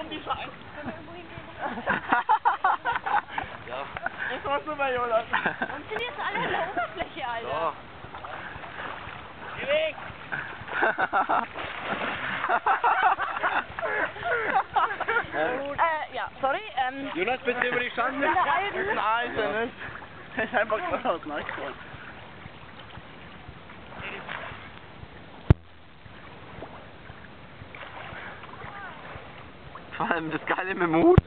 um die Scheiße. Ja. Jetzt warst du bei Jonas. Und sind jetzt alle an der Oberfläche, Alter. So. Geh weg! Äh, ja, sorry, ähm... Jonas, bist du über die Schande? Nein, ist er nicht. Er ist einfach gerade aus dem Vor allem das Geile mit dem Hut.